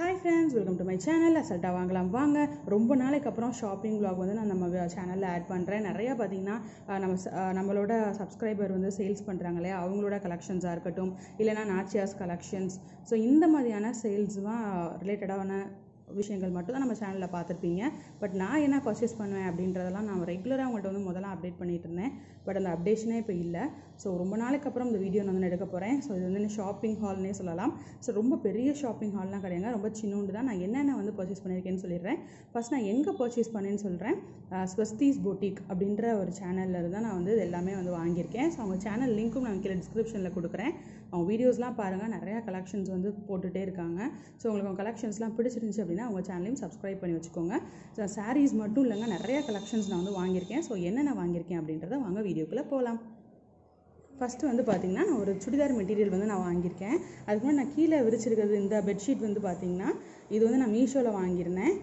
Hi friends welcome to my channel அசல்ட்டாக வாங்கலாம். வாங்க ரொம்ப நாளைக்கு அப்புறம் ஷாப்பிங் vlog வந்து நான் நம்ம சேனலில் ஆட் பண்ணுறேன் நிறையா பார்த்தீங்கன்னா நம்ம நம்மளோட சப்ஸ்கிரைபர் வந்து சேல்ஸ் பண்ணுறாங்க இல்லையா அவங்களோட கலெக்ஷன்ஸாக இருக்கட்டும் இல்லைனா நாச்சியாஸ் கலெக்ஷன்ஸ் ஸோ இந்த மாதிரியான சேல்ஸ் தான் ரிலேட்டடான விஷயங்கள் மட்டும் தான் நம்ம சேனலில் பார்த்துருப்பீங்க. பட் நான் என்ன பர்ச்சேஸ் பண்ணுவேன் அப்படின்றதெல்லாம் நான் ரெகுலராக உங்கள்கிட்ட வந்து முதல்ல அப்டேட் பண்ணிட்டு இருந்தேன். பட் அந்த அப்டேஷனே இப்போ இல்லை. ஸோ ரொம்ப நாளைக்கு அப்புறம் இந்த வீடியோ நான் வந்து எடுக்க போகிறேன் ஸோ இது வந்து ஷாப்பிங் ஹால்னே சொல்லலாம். ஸோ ரொம்ப பெரிய ஷாப்பிங் ஹால்லாம் கிடையாதுங்க. ரொம்ப சின்னோண்டு தான். நான் என்னென்ன வந்து பர்ச்சேஸ் பண்ணியிருக்கேன்னு சொல்லிடுறேன். ஃபர்ஸ்ட் நான் எங்கே பர்ச்சேஸ் பண்ணேன்னு சொல்கிறேன் ஸ்வஸ்திஸ் பொட்டிக் அப்படின்ற ஒரு சேனலில் இருந்து நான் வந்து இது எல்லாமே வந்து வாங்கியிருக்கேன். ஸோ அவங்க சேனல் லிங்க்கும் நான் கீழே டிஸ்கிரிப்ஷனில் கொடுக்குறேன். அவங்க வீடியோஸ்லாம் பாருங்கள் நிறையா கலெக்ஷன்ஸ் வந்து போட்டுகிட்டே இருக்காங்க. ஸோ உங்களுக்கு அவங்க கலெக்ஷன்ஸ்லாம் பிடிச்சிருந்துச்சு அப்படின்னா அவங்க சேனலையும் சப்ஸ்கிரைப் பண்ணி வச்சுக்கோங்க. ஸோ சாரீஸ் மட்டும் இல்லைங்க நிறையா கலெக்ஷன்ஸ் நான் வந்து வாங்கியிருக்கேன். ஸோ என்னென்ன வாங்கியிருக்கேன் அப்படின்றத வாங்க வீடியோக்குள்ளே போகலாம். ஃபஸ்ட்டு வந்து பார்த்திங்கன்னா நான் ஒரு சுடிதார் மெட்டீரியல் வந்து நான் வாங்கியிருக்கேன். அதுக்கு முன்னாடி நான் கீழே விரிச்சிருக்கிறது இந்த பெட்ஷீட் வந்து பார்த்திங்கன்னா இது வந்து நான் மீஷோவில் வாங்கியிருந்தேன்.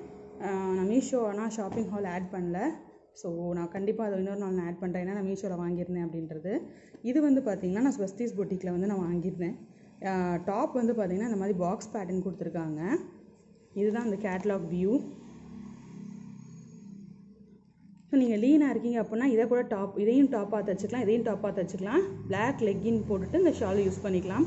நான் மீஷோ ஆனால் ஷாப்பிங் ஹால் ஆட் பண்ணல. ஸோ நான் கண்டிப்பாக அதை இன்னொரு நாள் நான் ஆட் பண்ணுறேன் ஏன்னா நான் மீஷோவில் வாங்கியிருந்தேன் அப்படின்றது. இது வந்து பார்த்திங்கன்னா நான் ஸ்வஸ்திஸ் பொட்டிக்கில் வந்து நான் வாங்கியிருந்தேன். டாப் வந்து பார்த்திங்கன்னா இந்த மாதிரி பாக்ஸ் பேட்டர்ன் கொடுத்துருக்காங்க. இதுதான் அந்த கேட்லாக் வியூ ஸோ நீங்கள் லீனாக இருக்கீங்க அப்படின்னா இதை கூட டாப் இதையும் டாப்பாக தைச்சிக்கலாம் இதையும் டாப்பாக தைச்சிக்கலாம். பிளாக் லெக்கின் போட்டுட்டு இந்த ஷால் யூஸ் பண்ணிக்கலாம்.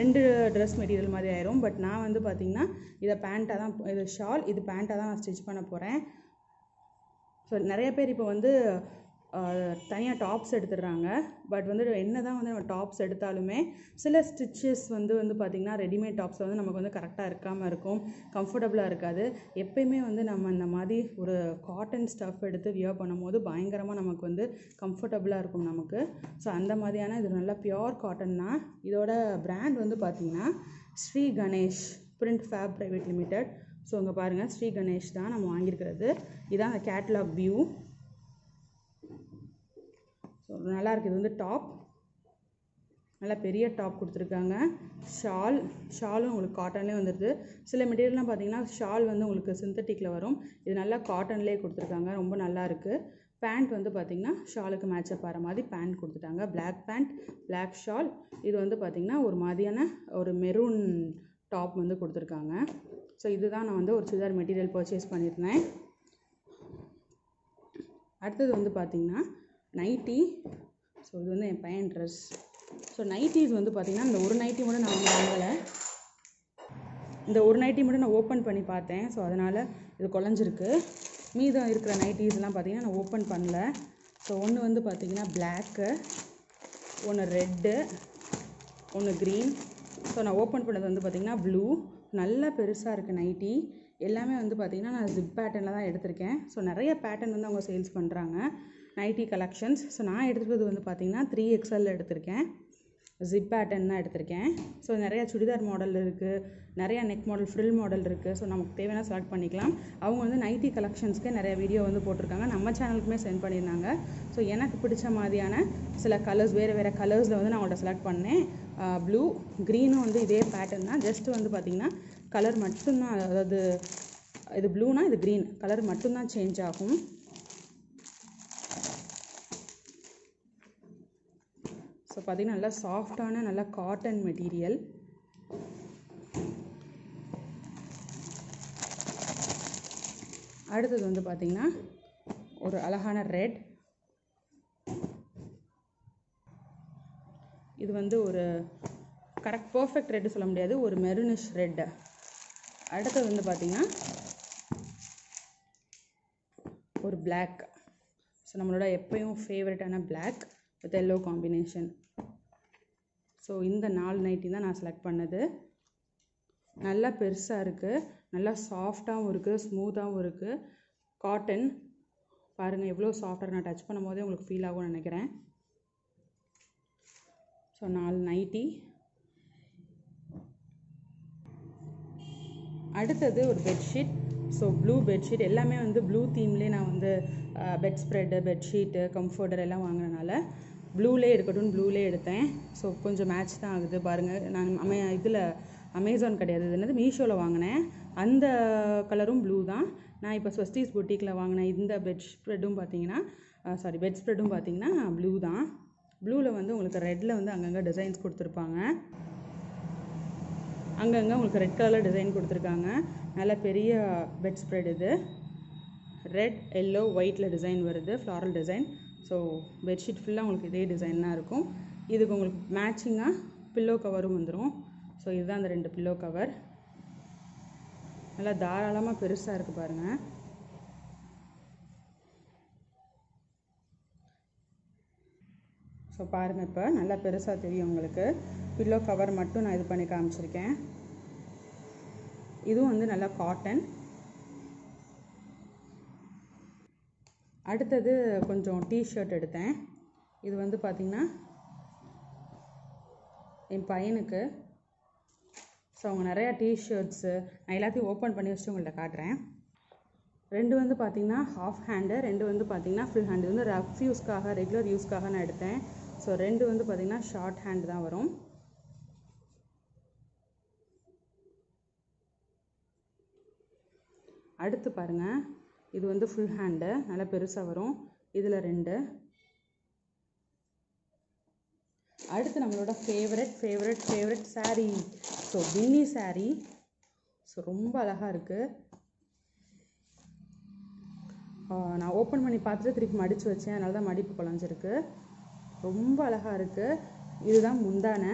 ரெண்டு ட்ரெஸ் மெட்டீரியல் மாதிரி ஆயிரும். பட் நான் வந்து பார்த்திங்கன்னா இதை பேண்ட்டாக தான் இது ஷால் இது பேண்ட்டாக தான் நான் ஸ்டிச் பண்ண போகிறேன் ஸோ நிறைய பேர் இப்போ வந்து தனியாக டாப்ஸ் எடுத்துடுறாங்க. பட் வந்து என்ன தான் வந்து நம்ம டாப்ஸ் எடுத்தாலுமே சில ஸ்டிச்சஸ் வந்து வந்து பார்த்திங்கன்னா ரெடிமேட் டாப்ஸ் வந்து நமக்கு வந்து கரெக்டாக இருக்காமல் இருக்கும். கம்ஃபர்டபுளாக இருக்காது. எப்பயுமே வந்து நம்ம இந்த மாதிரி ஒரு காட்டன் ஸ்டஃப் எடுத்து வியர் பண்ணும்போது பயங்கரமாக நமக்கு வந்து கம்ஃபர்டபுளாக இருக்கும் நமக்கு. ஸோ அந்த மாதிரியான இது நல்லா பியோர் காட்டன் தான் இதோட பிராண்ட் வந்து பார்த்திங்கன்னா Sri Ganesh print fab private limited so இங்கே பாருங்கள் ஸ்ரீ கணேஷ் தான் நம்ம வாங்கியிருக்கிறது. இதான் அந்த கேட்லாக் வியூ ஸோ நல்லா இருக்குது இது வந்து டாப் நல்லா பெரிய டாப் கொடுத்துருக்காங்க. ஷால் ஷாலும் உங்களுக்கு காட்டன்லேயே வந்துடுது சில மெட்டீரியல்லாம் பார்த்தீங்கன்னா ஷால் வந்து உங்களுக்கு சிந்தட்டிக்கில் வரும். இது நல்லா காட்டன்லேயே கொடுத்துருக்காங்க. ரொம்ப நல்லா இருக்குது பேண்ட் வந்து பார்த்திங்கன்னா ஷாலுக்கு மேட்சப் ஆகிற மாதிரி பேண்ட் கொடுத்துட்டாங்க. பிளாக் பேண்ட் பிளாக் ஷால் இது வந்து பார்த்திங்கன்னா ஒரு மாதிரியான ஒரு மெரூன் டாப் வந்து கொடுத்துருக்காங்க. ஸோ இதுதான் நான் வந்து ஒரு சுடிதார் மெட்டீரியல் பர்ச்சேஸ் பண்ணியிருந்தேன். அடுத்தது வந்து பார்த்திங்கன்னா நைட்டி ஸோ இது வந்து என் பையன் ட்ரெஸ் ஸோ நைட்டிஸ் வந்து பார்த்திங்கன்னா இந்த ஒரு நைட்டி மட்டும் நான் வந்து வாங்கலை. இந்த ஒரு நைட்டி மட்டும் நான் ஓப்பன் பண்ணி பார்த்தேன். ஸோ அதனால் இது குழஞ்சிருக்கு. மீதம் இருக்கிற நைட்டிஸ்லாம் பார்த்திங்கன்னா நான் ஓப்பன் பண்ணல. ஸோ ஒன்று வந்து பார்த்திங்கன்னா பிளாக்கு ஒன்று ரெட்டு ஒன்று க்ரீன் ஸோ நான் ஓப்பன் பண்ணது வந்து பார்த்திங்கன்னா ப்ளூ நல்லா பெருசாக இருக்குது நைட்டி எல்லாமே வந்து பார்த்திங்கன்னா நான் ஜிப் பேட்டர்னில் தான் எடுத்திருக்கேன். ஸோ நிறைய பேட்டர்ன் வந்து அவங்க சேல்ஸ் பண்ணுறாங்க நைட்டி கலெக்ஷன்ஸ் ஸோ நான் எடுத்துருக்கிறது வந்து பார்த்திங்கன்னா த்ரீ எக்ஸ்எல் எடுத்திருக்கேன். ஜிப் பேட்டர்ன் தான் எடுத்திருக்கேன். ஸோ நிறையா சுடிதார் மாடல் இருக்குது நிறையா நெக் மாடல் ஃப்ரில் மாடல் இருக்குது ஸோ நமக்கு தேவையான செலக்ட் பண்ணிக்கலாம். அவங்க வந்து நைட்டி கலெக்ஷன்ஸ்க்கு நிறைய வீடியோ வந்து போட்டிருக்காங்க. நம்ம சேனலுக்குமே சென்ட் பண்ணியிருந்தாங்க. ஸோ எனக்கு பிடிச்ச மாதிரியான சில கலர்ஸ் வேறு வேறு கலர்ஸில் வந்து நான் அவங்கள்ட்ட செலக்ட் பண்ணேன். ப்ளூ க்ரீனும் வந்து இதே பேட்டர்ன் தான். ஜஸ்ட் வந்து பார்த்திங்கன்னா கலர் மட்டும்தான் அதாவது இது ப்ளூனா இது க்ரீன் கலர் மட்டும்தான் சேஞ்ச் ஆகும். ஸோ பார்த்தீங்கன்னா நல்லா சாஃப்டான நல்லா காட்டன் மெட்டீரியல் அடுத்தது வந்து பார்த்தீங்கன்னா ஒரு அழகான ரெட் இது வந்து ஒரு கரெக்ட் பர்ஃபெக்ட் ரெட்டு சொல்ல முடியாது ஒரு மெருனிஷ் ரெட்டு அடுத்தது வந்து பார்த்திங்கன்னா ஒரு பிளாக் ஸோ நம்மளோட எப்பயும் ஃபேவரட்டான black with yellow combination so இந்த நாலு நைட்டி தான் நான் செலக்ட் பண்ணது. நல்லா பெருசாக இருக்குது நல்லா சாஃப்டாகவும் இருக்குது ஸ்மூத்தாகவும் இருக்குது காட்டன் பாருங்கள் எவ்வளோ சாஃப்டாக நான் டச் பண்ணும் போதே உங்களுக்கு ஃபீல் ஆகும்னு நினைக்கிறேன். ஸோ நாலு நைட்டி அடுத்தது ஒரு பெட்ஷீட் ஸோ ப்ளூ பெட்ஷீட் எல்லாமே வந்து ப்ளூ தீம்லேயே நான் வந்து பெட் ஸ்ப்ரெட்டு பெட்ஷீட்டு கம்ஃபர்டர் எல்லாம் வாங்கினனால ப்ளூலே எடுக்கட்டும்னு ப்ளூலே எடுத்தேன். ஸோ கொஞ்சம் மேட்ச் தான் ஆகுது. பாருங்கள் நான் அமே இதில் அமேசான் கிடையாது. இது என்னது? மீஷோவில் வாங்கினேன். அந்த கலரும் ப்ளூ தான். நான் இப்போ ஸ்வஸ்டீஸ் பொட்டிக்கில் வாங்கின இந்த பெட் ஸ்ப்ரெட்டும் பார்த்தீங்கன்னா சாரி பெட் ஸ்ப்ரெட்டும் பார்த்தீங்கன்னா ப்ளூ தான். ப்ளூவில் வந்து உங்களுக்கு ரெட்டில் வந்து அங்கங்கே டிசைன்ஸ் கொடுத்துருப்பாங்க. அங்கங்கே உங்களுக்கு ரெட் கலரில் டிசைன் கொடுத்துருக்காங்க. நல்ல பெரிய பெட் ஸ்ப்ரெட் இது. ரெட் எல்லோ ஒயிட்டில் டிசைன் வருது. ஃப்ளாரல் டிசைன் ஸோ பெட்ஷீட் ஃபுல்லாக உங்களுக்கு இதே டிசைனாக இருக்கும். இதுக்கு உங்களுக்கு மேட்சிங்காக பில்லோ கவரும் வந்துடும் ஸோ இதுதான் அந்த ரெண்டு பில்லோ கவர் நல்லா தாராளமாக பெருசாக இருக்குது பாருங்கள் ஸோ பாருங்கள் இப்போ. நல்லா பெருசாக தெரியும் உங்களுக்கு. பில்லோ கவர் மட்டும் நான் இது பண்ணி காமிச்சிருக்கேன். இதுவும் வந்து நல்லா காட்டன் அடுத்தது கொஞ்சம் டிஷர்ட் எடுத்தேன். இது வந்து பார்த்திங்கன்னா என் பையனுக்கு. ஸோ அவங்க நிறையா டிஷர்ட்ஸு நான் எல்லாத்தையும் ஓப்பன் பண்ணி வச்சு உங்கள்கிட்ட காட்டுறேன். ரெண்டு வந்து பார்த்திங்கன்னா ஹாஃப் ஹேண்டு ரெண்டு வந்து பார்த்திங்கன்னா ஃபுல் ஹேண்டு வந்து ரஃப் யூஸ்க்காக ரெகுலர் யூஸ்க்காக நான் எடுத்தேன். ஸோ ரெண்டு வந்து பார்த்திங்கன்னா ஷார்ட் ஹேண்டு தான் வரும். அடுத்து பாருங்கள் இது வந்து ஃபுல் ஹேண்டு நல்லா பெருசாக வரும். இதில் ரெண்டு. அடுத்து நம்மளோட favourite favourite favourite saree so Binny saree so ரொம்ப அழகாக இருக்குது நான் ஓப்பன் பண்ணி பார்த்துட்டு திருப்பி மடித்து வச்சேன். அதனால தான் மடிப்பு குழஞ்சிருக்கு. ரொம்ப அழகாக இருக்குது இதுதான் முந்தானை.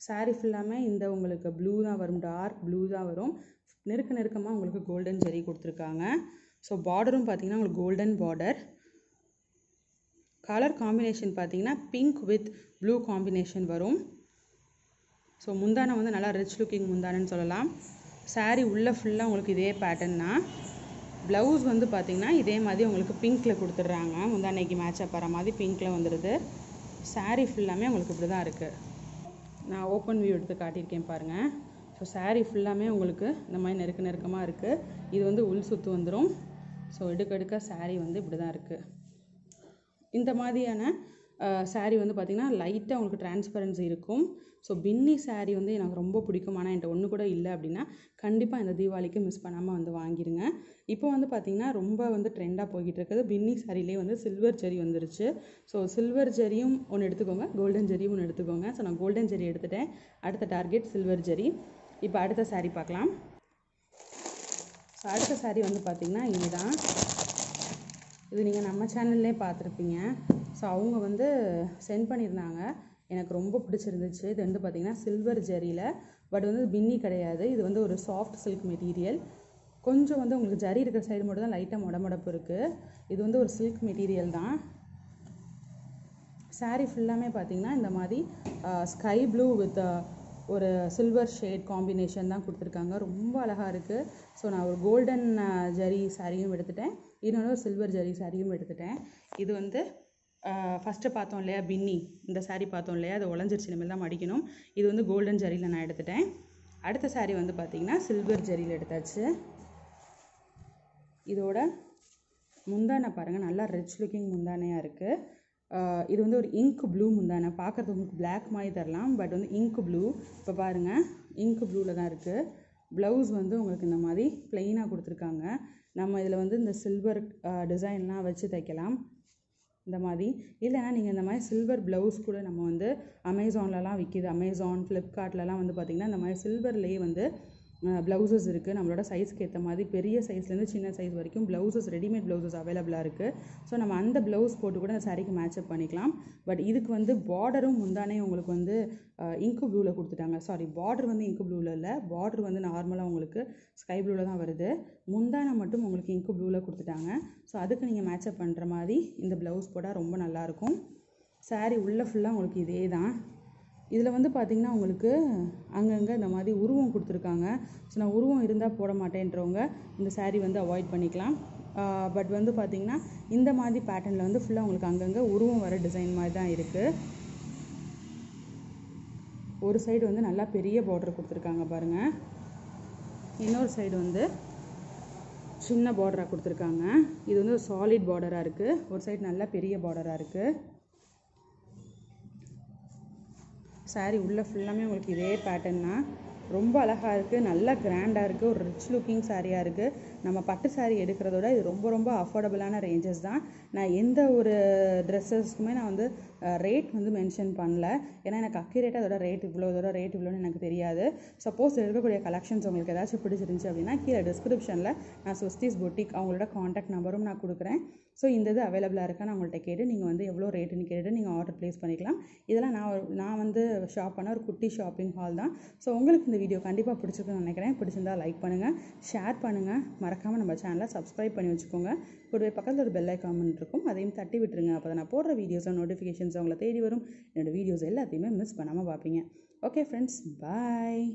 சாரீ ஃபுல்லாமே இந்த உங்களுக்கு ப்ளூ தான் வரும். டார்க் ப்ளூ தான் வரும். நெருக்க நெருக்கமாக உங்களுக்கு கோல்டன் ஜெரி கொடுத்துருக்காங்க. ஸோ பார்டரும் பார்த்திங்கன்னா உங்களுக்கு கோல்டன் பார்டர் கலர் காம்பினேஷன் பார்த்தீங்கன்னா பிங்க் வித் ப்ளூ காம்பினேஷன் வரும். ஸோ முந்தானை வந்து நல்லா ரிச் லுக்கிங் முந்தானன்னு சொல்லலாம். Saree உள்ளே ஃபுல்லாக உங்களுக்கு இதே பேட்டர்ன் தான். ப்ளவுஸ் வந்து பார்த்திங்கன்னா இதே மாதிரி உங்களுக்கு பிங்க்கில் கொடுத்துட்றாங்க. முந்தானைக்கு மேட்சப் வர மாதிரி பிங்க்கில் வந்துடுது saree ஃபுல்லாமே உங்களுக்கு இப்படி தான் இருக்குது நான் ஓப்பன் வியூ எடுத்து காட்டியிருக்கேன் பாருங்கள் ஸோ சாரீ ஃபுல்லாமே உங்களுக்கு இந்த மாதிரி நெருக்க நெருக்கமாக இருக்குது இது வந்து உள் சுத்து வந்துடும் ஸோ எடுக்கடுக்க சாரீ வந்து இப்படி தான் இருக்குது இந்த மாதிரியான சாரீ வந்து பார்த்திங்கன்னா லைட்டாக உங்களுக்கு டிரான்ஸ்பரன்சி இருக்கும். ஸோ பின்னி சாரீ வந்து எனக்கு ரொம்ப பிடிக்கும். ஆனால் என்கிட்ட ஒன்று கூட இல்லை அப்படின்னா கண்டிப்பாக இந்த தீபாவளிக்கு மிஸ் பண்ணாமல் வந்து வாங்கிருங்க. இப்போ வந்து பார்த்திங்கன்னா ரொம்ப வந்து ட்ரெண்டாக போய்கிட்டு இருக்குது. பின்னி சாரிலே வந்து சில்வர் ஜெரி வந்துருச்சு. ஸோ சில்வர் ஜெரியும் ஒன்று எடுத்துக்கோங்க. கோல்டன் ஜெரியும் ஒன்று எடுத்துக்கோங்க. ஸோ நான் கோல்டன் ஜெரி எடுத்துட்டேன். அடுத்த டார்கெட் சில்வர் ஜெரி இப்போ அடுத்த சாரீ பார்க்கலாம். ஸோ அடுத்த சாரீ வந்து பார்த்திங்கன்னா இதுதான் இது நீங்கள் நம்ம சேனல்லே பார்த்துருப்பீங்க. ஸோ அவங்க வந்து சென்ட் பண்ணியிருந்தாங்க. எனக்கு ரொம்ப பிடிச்சிருந்துச்சு. இது வந்து பார்த்திங்கன்னா சில்வர் ஜரியில் பட் வந்து பின்னி கிடையாது. இது வந்து ஒரு சாஃப்ட் சில்க் மெட்டீரியல் கொஞ்சம் வந்து உங்களுக்கு ஜரி இருக்கிற சைடு மட்டும் தான் லைட்டாக முடமுடப்பு இருக்குது இது வந்து ஒரு சில்க் மெட்டீரியல் தான். சாரீ ஃபுல்லாமே பார்த்திங்கன்னா இந்த மாதிரி ஸ்கை ப்ளூ வித் ஒரு சில்வர் ஷேட் காம்பினேஷன் தான் கொடுத்துருக்காங்க. ரொம்ப அழகாக இருக்குது ஸோ நான் ஒரு கோல்டன் ஜரி சாரியும் எடுத்துட்டேன். இன்னொன்று சில்வர் ஜரி சாரியும் எடுத்துட்டேன். இது வந்து ஃபஸ்ட்டு பார்த்தோம் இல்லையா பின்னி. இந்த சாரீ பார்த்தோம் இல்லையா அது உழஞ்சிருச்சு இனிமேல் தான் மடிக்கணும். இது வந்து கோல்டன் ஜரியில் நான் எடுத்துட்டேன். அடுத்த சாரீ வந்து பார்த்திங்கன்னா சில்வர் ஜரியில் எடுத்தாச்சு. இதோட முந்தானை பாருங்கள் நல்லா ரிச் லுக்கிங் முந்தானையாக இருக்குது இது வந்து ஒரு இங்க் ப்ளூ முந்தானை. பார்க்குறது உங்களுக்கு பிளாக் மாதிரி தரலாம். பட் வந்து இங்க் ப்ளூ. இப்போ பாருங்கள் இங்க் ப்ளூவில் தான் இருக்குது ப்ளவுஸ் வந்து உங்களுக்கு இந்த மாதிரி ப்ளெயினாக கொடுத்துருக்காங்க. நம்ம இதில் வந்து இந்த சில்வர் டிசைன்லாம் வச்சு தைக்கலாம். இந்த மாதிரி. இல்லைன்னா நீங்கள் இந்த மாதிரி சில்வர் ப்ளவுஸ் கூட நம்ம வந்து அமேசான்லலாம் விற்கிது அமேசான் ஃப்ளிப்கார்ட்லலாம் வந்து பார்த்திங்கன்னா இந்த மாதிரி சில்வர்லேயே வந்து ப்ளவுசஸ் இருக்குது நம்மளோட சைஸ்க்கு ஏற்ற மாதிரி பெரிய சைஸ்லேருந்து சின்ன சைஸ் வரைக்கும் ப்ளவுசஸ் ரெடிமேட் ப்ளவுசஸ் அவைலபிளாக இருக்குது ஸோ நம்ம அந்த ப்ளவுஸ் போட்டு கூட அந்த சாரீக்கு மேட்சப் பண்ணிக்கலாம். பட் இதுக்கு வந்து பார்டரும் முந்தானே உங்களுக்கு வந்து இங்கு ப்ளூவில் கொடுத்துட்டாங்க. சாரி பார்டர் வந்து இங்கு ப்ளூவில் இல்லை. பார்டர் வந்து நார்மலாக உங்களுக்கு ஸ்கை ப்ளூவில் தான் வருது. முந்தானை மட்டும் உங்களுக்கு இங்கு ப்ளூவில் கொடுத்துட்டாங்க. ஸோ அதுக்கு நீங்கள் மேட்சப் பண்ணுற மாதிரி இந்த ப்ளவுஸ் போட்டால் ரொம்ப நல்லாயிருக்கும் saree உள்ளே ஃபுல்லாக உங்களுக்கு இதே தான் இதில் வந்து பார்த்திங்கன்னா உங்களுக்கு அங்கங்கே இந்த மாதிரி உருவம் கொடுத்துருக்காங்க. ஸோ நான் உருவம் இருந்தால் போட மாட்டேன்றவங்க இந்த சாரீ வந்து அவாய்ட் பண்ணிக்கலாம். பட் வந்து பார்த்திங்கன்னா இந்த மாதிரி பேட்டர்னில் வந்து ஃபுல்லாக உங்களுக்கு அங்கங்கே உருவம் வர டிசைன் மாதிரி தான் இருக்குது ஒரு சைடு வந்து நல்லா பெரிய பார்டர் கொடுத்துருக்காங்க பாருங்கள் இன்னொரு சைடு வந்து சின்ன பார்டராக கொடுத்துருக்காங்க. இது வந்து ஒரு சாலிட் பார்டராக இருக்குது ஒரு சைடு நல்லா பெரிய பார்டராக இருக்குது சாரீ உள்ளே ஃபுல்லாமே உங்களுக்கு இதே பேட்டர்ன் தான். ரொம்ப அழகாக இருக்குது நல்லா கிராண்டாக இருக்குது ஒரு ரிச் லுக்கிங் சாரியாக இருக்குது நம்ம பட்டு சாரீ எடுக்கிறத விட இது ரொம்ப ரொம்ப அஃபோர்டபுளான ரேஞ்சஸ் தான். நான் எந்த ஒரு ட்ரெஸ்ஸஸ்க்குமே நான் வந்து ரேட் வந்து மென்ஷன் பண்ணல. ஏன்னா எனக்கு அக்யூரேட்டாக அதோட ரேட் இவ்வளோ இதோட ரேட் இவ்வளோன்னு எனக்கு தெரியாது. சப்போஸ் இருக்கக்கூடிய கலெக்ஷன்ஸ் உங்களுக்கு ஏதாச்சும் பிடிச்சிருந்துச்சு அப்படின்னா கீழே டிஸ்கிரிப்ஷனில் நான் சுஸ்திஸ் பொட்டிக் அவங்களோட காண்டாக்ட் நம்பரும் நான் கொடுக்குறேன். ஸோ இந்த இது அவைலபிளாக இருக்கான்னு உங்கள்கிட்ட கேட்டு நீங்கள் வந்து எவ்வளோ ரேட்டுன்னு கேட்டுட்டு நீங்கள் ஆர்டர் ப்ளேஸ் பண்ணிக்கலாம். இதெல்லாம் நான் நான் வந்து ஷாப் பண்ண ஒரு குட்டி ஷாப்பிங் ஹால் தான். ஸோ உங்களுக்கு இந்த வீடியோ கண்டிப்பாக பிடிச்சிருக்குன்னு நினைக்கிறேன். பிடிச்சிருந்தா லைக் பண்ணுங்கள் ஷேர் பண்ணுங்கள் மறக்காமல் நம்ம சேனலை சப்ஸ்கிரைப் பண்ணி வச்சுக்கோங்க. கூடவே பக்கத்தில் ஒரு பெல் ஐக்கான் இருக்கும். அதையும் தட்டி விட்டுருங்க. அப்போ தான் நான் போடுற வீடியோஸும் நோட்டிஃபிகேஷன்ஸ் அவங்கள தேடி வரும். என்னோடய வீடியோஸ் எல்லாத்தையுமே மிஸ் பண்ணாமல் பார்ப்பீங்க. Okay friends bye